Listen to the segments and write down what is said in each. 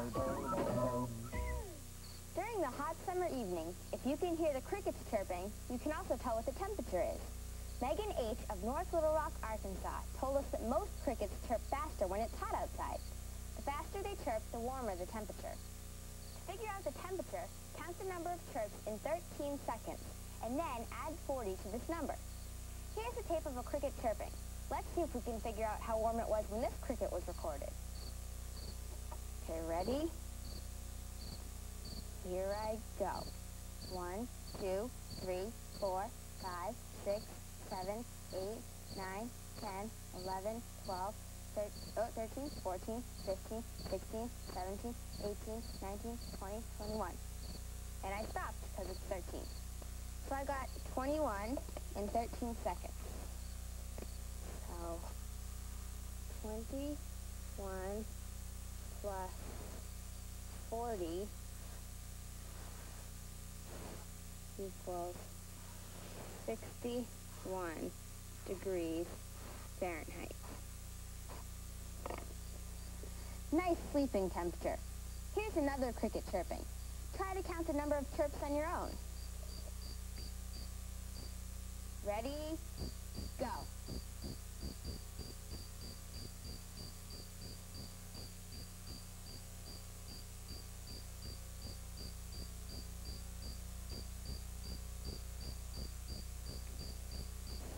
During the hot summer evening, if you can hear the crickets chirping, you can also tell what the temperature is. Megan H. of North Little Rock, Arkansas, told us that most crickets chirp faster when it's hot outside. The faster they chirp, the warmer the temperature. To figure out the temperature, count the number of chirps in 13 seconds, and then add 40 to this number. Here's a tape of a cricket chirping. Let's see if we can figure out how warm it was when this cricket was recorded. Okay, ready? Here I go. One, two, three, four, five, six, seven, eight, nine, ten, eleven, twelve, 13, 14, 15, 16, 17, 18, 19, 20, 21. And I stopped because it's 13. So I got 21 in 13 seconds. So 21 plus 40 equals 61 degrees Fahrenheit. Nice sleeping temperature. Here's another cricket chirping. Try to count the number of chirps on your own. Ready? Go.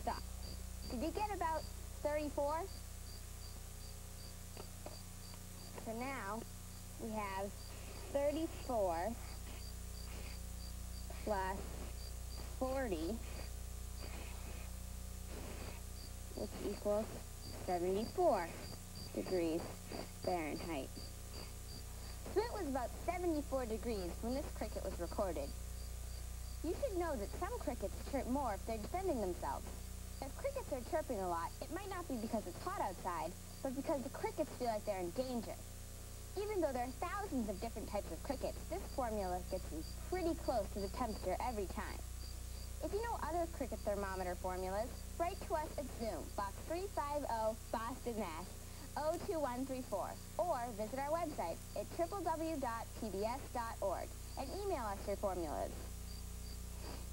Stop. Did you get about 34? So now we have 34 plus 40, which equals 74 degrees Fahrenheit. So it was about 74 degrees when this cricket was recorded. You should know that some crickets chirp more if they're defending themselves. If crickets are chirping a lot, it might not be because it's hot outside, but because the crickets feel like they're in danger. Even though there are thousands of different types of crickets, this formula gets you pretty close to the temperature every time. If you know other cricket thermometer formulas, write to us at Zoom, Box 350, Boston, Mass. 02134, or visit our website at www.pbs.org and email us your formulas.